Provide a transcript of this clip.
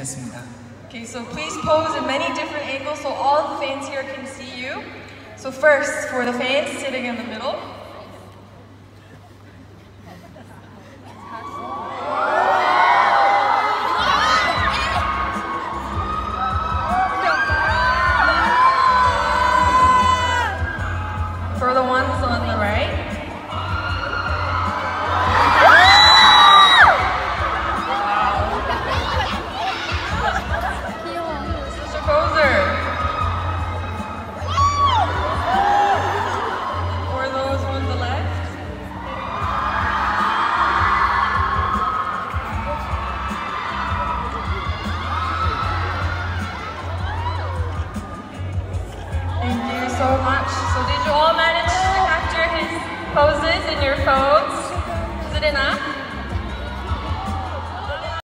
되겠습니다. Okay, so please pose in many different angles so all the fans here can see you. So first, for the fans sitting in the middle. so much. So did you all manage to capture his poses in your phones? Is it enough?